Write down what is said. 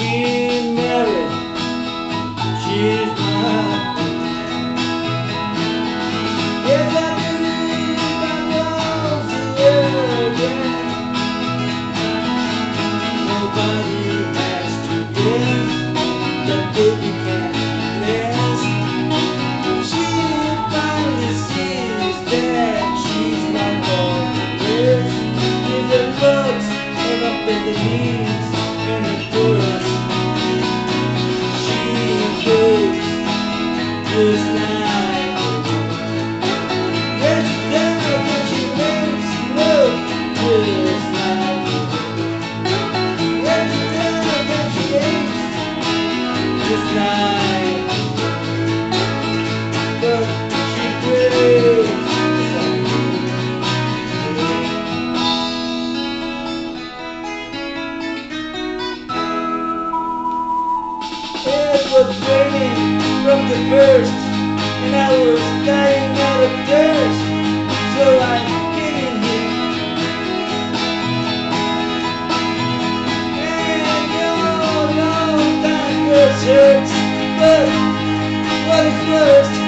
you. was raining from the first And I was dying out of thirst. So I first? What is first?